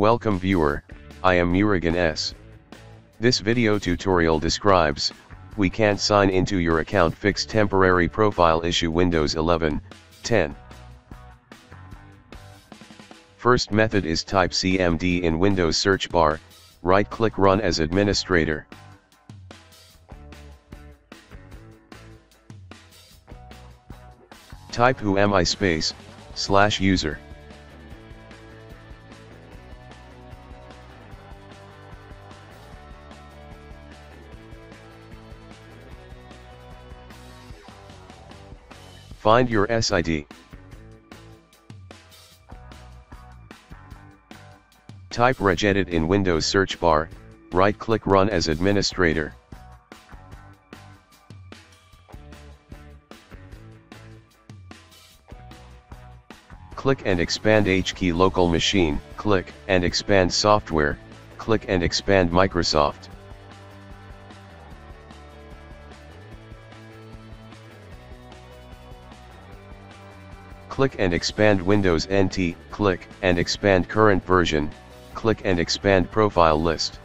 Welcome viewer, I am Murugan S. This video tutorial describes, we can't sign into your account fix temporary profile issue Windows 11, 10. First method is type CMD in Windows search bar, right click run as administrator. Type who am I space, slash user. Find your SID. Type regedit in Windows search bar, right-click Run as administrator. Click and expand HKey local machine, click and expand software, click and expand Microsoft. Click and expand Windows NT, click and expand current version, click and expand profile list.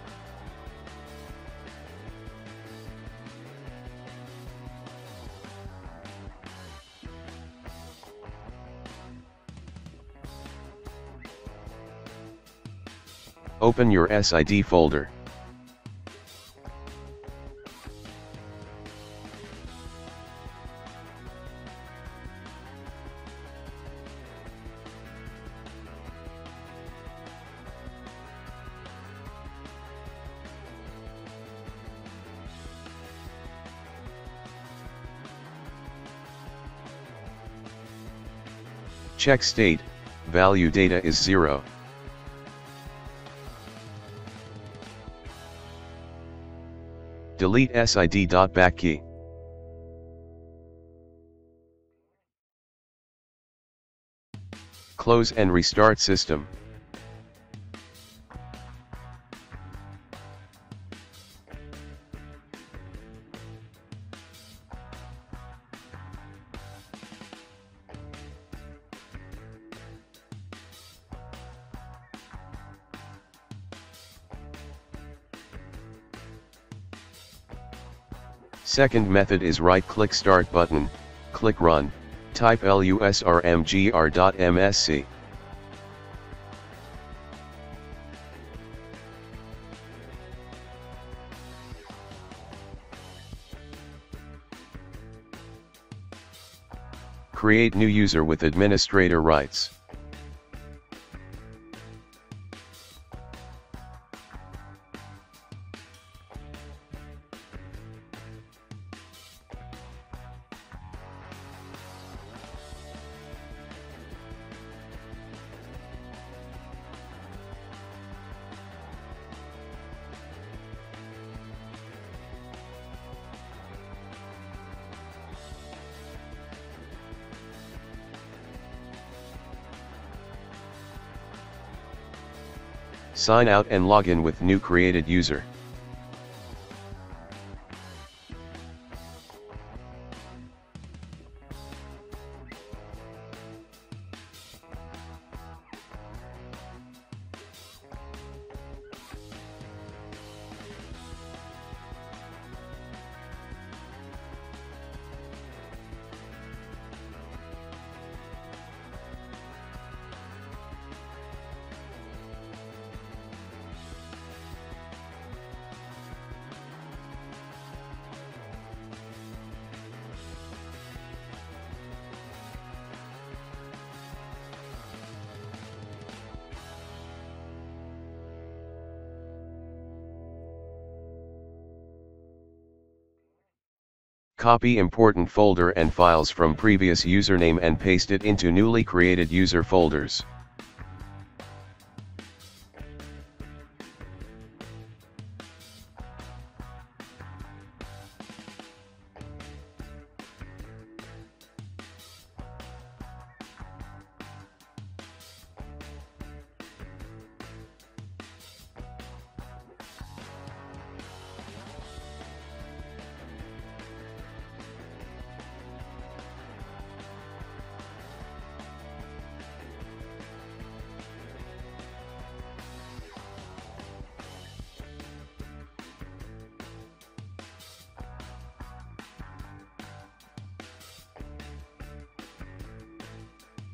Open your SID folder. Check state, value data is 0. Delete sid.bak key. Close and restart system. Second method is right-click Start button, click Run, type lusrmgr.msc. Create new user with administrator rights. Sign out and log in with new created user. Copy important folder and files from previous username and paste it into newly created user folders.